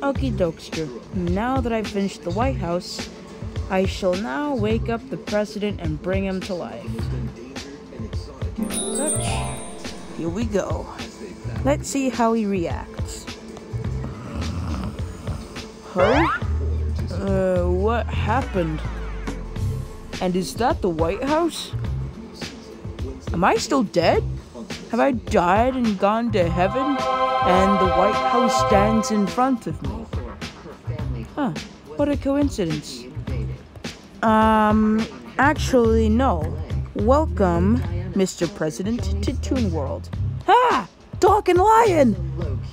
Okie dokester. Now that I've finished the White House, I shall now wake up the president and bring him to life. Touch. Here we go. Let's see how he reacts. Huh? Uh, what happened? And is that the White House? Am I still dead? Have I died and gone to heaven? And the White House stands in front of me. Huh, what a coincidence. Um, actually, no. Welcome, Mr. President, to Toon World. Ha! Talking lion!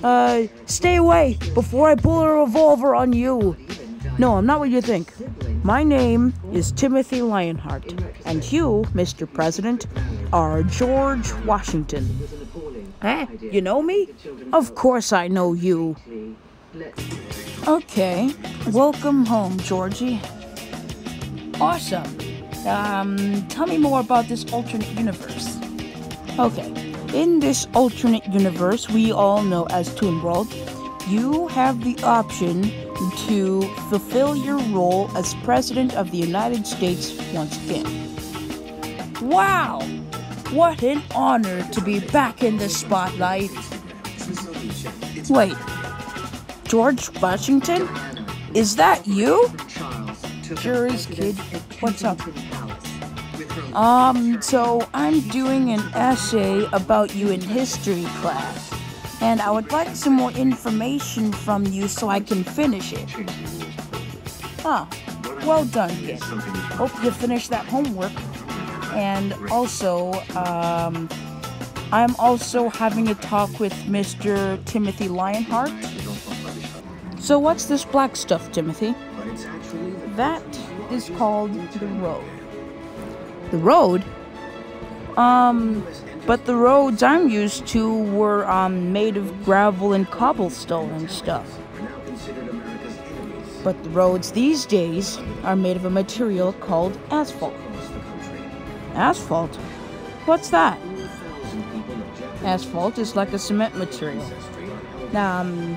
Uh, stay away before I pull a revolver on you. No, I'm not what you think. My name is Timothy Lionheart, and you, Mr. President, are George Washington. Eh? You know me? Of course I know you. Okay, welcome home, Georgie. Awesome. Um, tell me more about this alternate universe. Okay, in this alternate universe we all know as Toon World, you have the option to fulfill your role as President of the United States once again. Wow! What an honor to be back in the spotlight. Wait, George Washington? Is that you? Sure is, kid. What's up? Um, so I'm doing an essay about you in history class, and I would like some more information from you so I can finish it. Huh. Well done, kid. Hope you finish that homework. And also, um, I'm also having a talk with Mr. Timothy Lionheart. So, what's this black stuff, Timothy? That is called the road. The road? Um, but the roads I'm used to were um, made of gravel and cobblestone and stuff. But the roads these days are made of a material called asphalt. Asphalt? What's that? Asphalt is like a cement material. Um,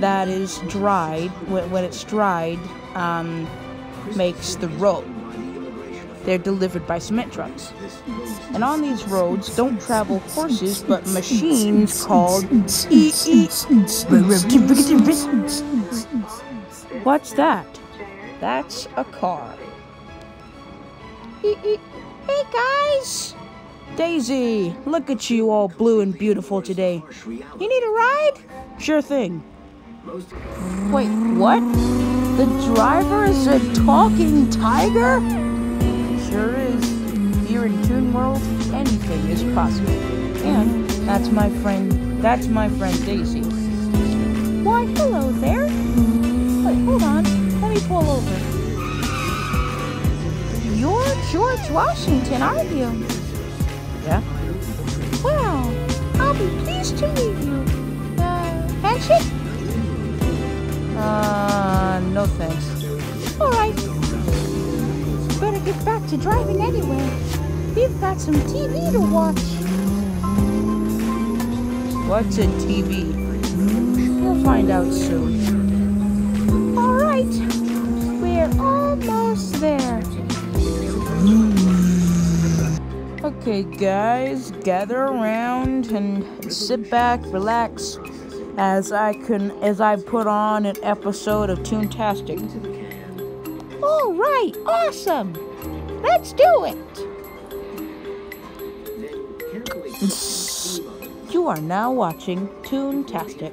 that is dried, when when it's dried, um, makes the road. They're delivered by cement trucks. And on these roads don't travel horses, but machines called. What's that? That's a car. Hey guys! Daisy, look at you all blue and beautiful today. You need a ride? Sure thing. Wait, what? The driver is a talking tiger? Sure is. Here in Toon World, anything is possible. And that's my friend, that's my friend Daisy. Why, hello there. Wait, hold on. Let me pull over. You're George Washington, aren't you? Yeah. Wow, I'll be pleased to meet you. Uh, handshake? Uh, no thanks. Alright. Better get back to driving anyway. We've got some TV to watch. What's a TV? We'll find out soon. Alright. We're almost there. Okay, guys, gather around and sit back, relax, as I can as I put on an episode of Toontastic. All right, awesome. Let's do it. You are now watching Toontastic.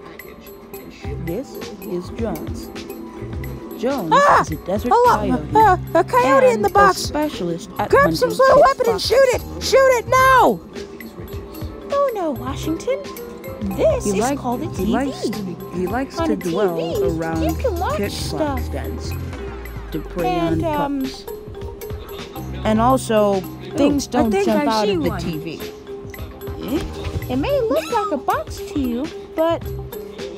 This is Jones. Jones Ah! is a desert coyote. uh, a coyote in the box. Specialist at Grab some sort of weapon and shoot it! Shoot it now! Oh no, Washington. This He, is like, called a he likes to, he likes On to dwell TV, you around can watch pit stuff. dens to prey And, on um, pups. And also, things don't jump I out of the one. TV. It may look like a box to you, but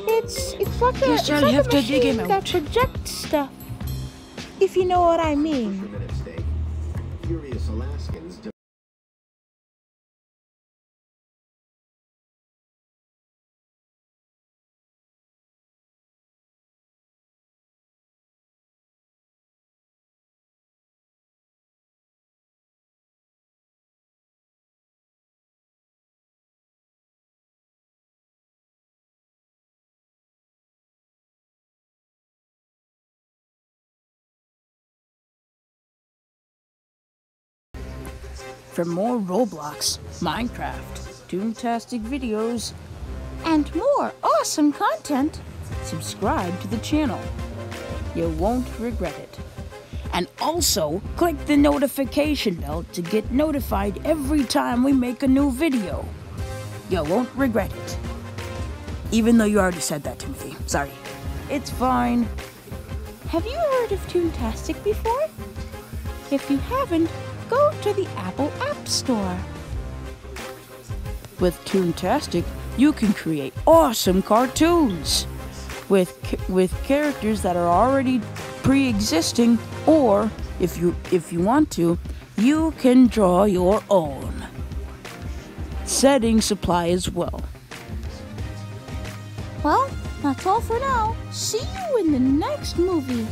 it's it's like a, Yes, it's like a have to machine him that out. projects stuff. If you know what I mean. Furious Alaskans for more Roblox, Minecraft, Toontastic videos, And more awesome content. subscribe to the channel. You won't regret it. And also, click the notification bell to get notified every time we make a new video. You won't regret it. Even though you already said that, Timothy. Sorry. It's fine. Have you heard of Toontastic before? If you haven't, to the Apple App Store. With Toontastic, you can create awesome cartoons with with characters that are already pre-existing or if you if you want to, you can draw your own. Setting supply as well. Well, that's all for now. See you in the next movie.